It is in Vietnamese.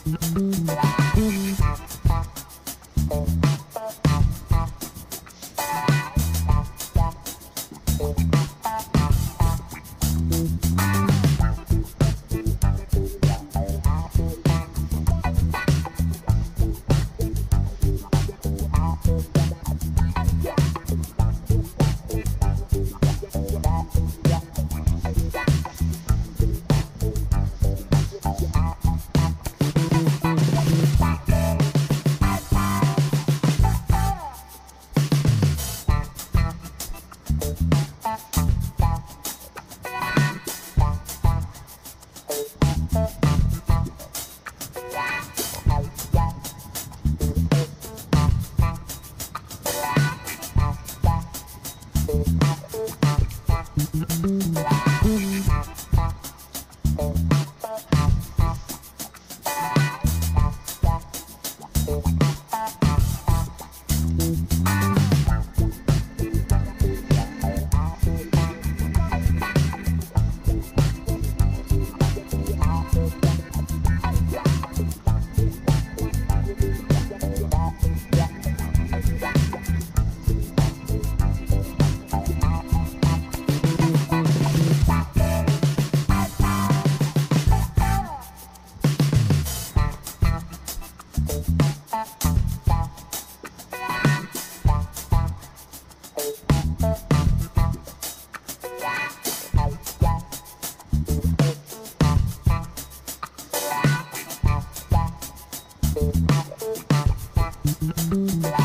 Thank Thank mm -hmm. you.